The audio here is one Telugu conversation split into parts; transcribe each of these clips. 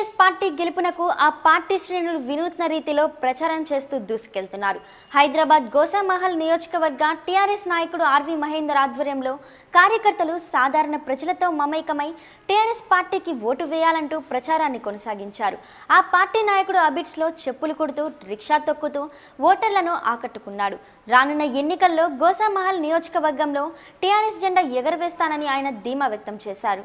టీఆర్ఎస్ పార్టీ గెలుపునకు ఆ పార్టీ శ్రేణులు వినూత్న రీతిలో ప్రచారం చేస్తూ దూసుకెళ్తున్నారు. హైదరాబాద్ గోసామహల్ నియోజకవర్గ టీఆర్ఎస్ నాయకుడు ఆర్వి మహేందర్ ఆధ్వర్యంలో కార్యకర్తలు సాధారణ ప్రజలతో మమైకమై టీఆర్ఎస్ పార్టీకి ఓటు వేయాలంటూ ప్రచారాన్ని కొనసాగించారు. ఆ పార్టీ నాయకుడు అబిట్స్లో చెప్పులు కుడుతూ రిక్షా తొక్కుతూ ఓటర్లను ఆకట్టుకున్నాడు. రానున్న ఎన్నికల్లో గోసామహల్ నియోజకవర్గంలో టీఆర్ఎస్ జెండా ఎగరవేస్తానని ఆయన ధీమా వ్యక్తం చేశారు.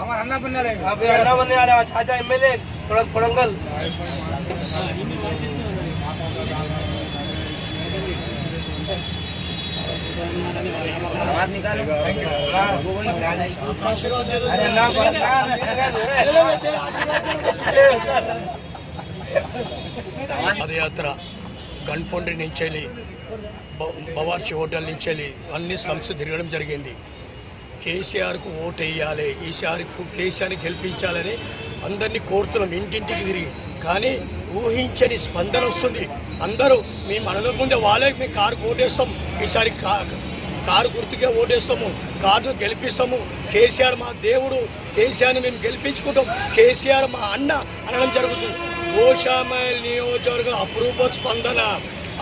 हमारा अन्ना बनने वाला है अभी अन्ना बनने वाला है छाजा एमएलए थोड़ा फड़ंगल आवाज़ निकालो अरे ना ना पदयात्रा गणफोंड्री నుంచి బవార్చి హోటల్ నుంచి వెళ్ళి అన్ని సంస్థ తిరగడం జరిగింది. కేసీఆర్కు ఓటు వేయాలి ఈసారికి కేసీఆర్ని గెలిపించాలని అందరినీ కోరుతున్నాం ఇంటింటికి తిరిగి. కానీ ఊహించని స్పందన వస్తుంది. అందరూ మేము అడగకుండా వాళ్ళే మేము కారు ఓటేస్తాం. ఈసారి కారు గుర్తుకే ఓటేస్తాము కారును గెలిపిస్తాము. కేసీఆర్ మా దేవుడు కేసీఆర్ని మేము గెలిపించుకుంటాం. కేసీఆర్ మా అన్న అనడం జరుగుతుంది. గోషామైల్ నియోజకవర్గం అపురూప స్పందన.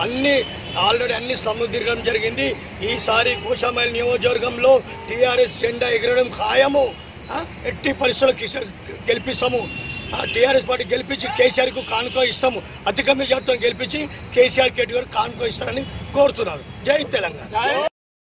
అన్ని ఆల్రెడీ అన్ని స్తంభం తిరగడం జరిగింది. ఈసారి గోషామైల్ నియోజకవర్గంలో టీఆర్ఎస్ జెండా ఎగరడం ఖాయము. ఆ, ఎట్టి పరిస్థితుల్లో గెలిపిస్తాము. టీఆర్ఎస్ పార్టీ గెలిపించి కేసీఆర్కు కానుకో ఇస్తాము. అధిక మెజార్టీతో గెలిపించి కేసీఆర్ కేటీ గారు కానుకో ఇస్తారని కోరుతున్నాను జై తెలంగాణ.